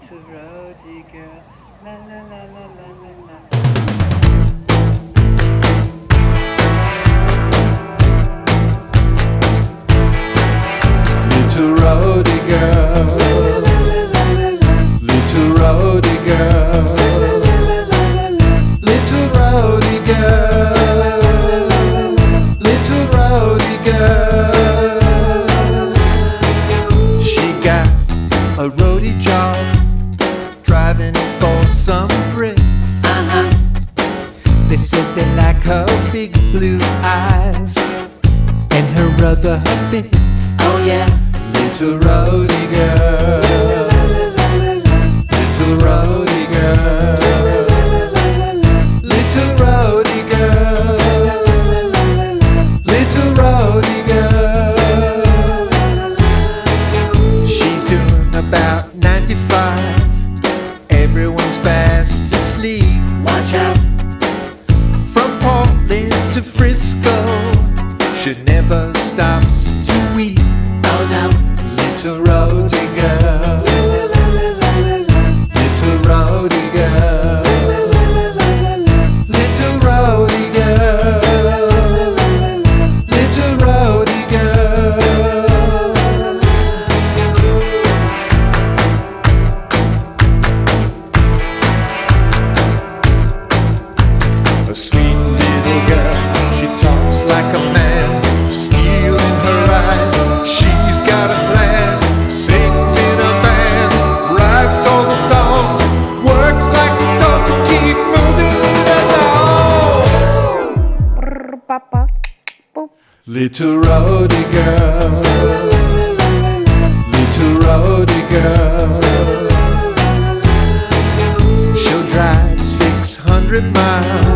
little roadie girl. La la la la la la la. Little roadie girl. Little roadie girl. Little roadie girl. Little roadie girl. She got a roadie job some Brits. Uh-huh. They said they like her big blue eyes and her other bits. Oh yeah. Little roadie girl. like a man, steel in her eyes. She's got a plan, sings in a band, writes all the songs, works like a dog to keep moving it along. Little roadie girl, little roadie girl. She'll drive 600 miles.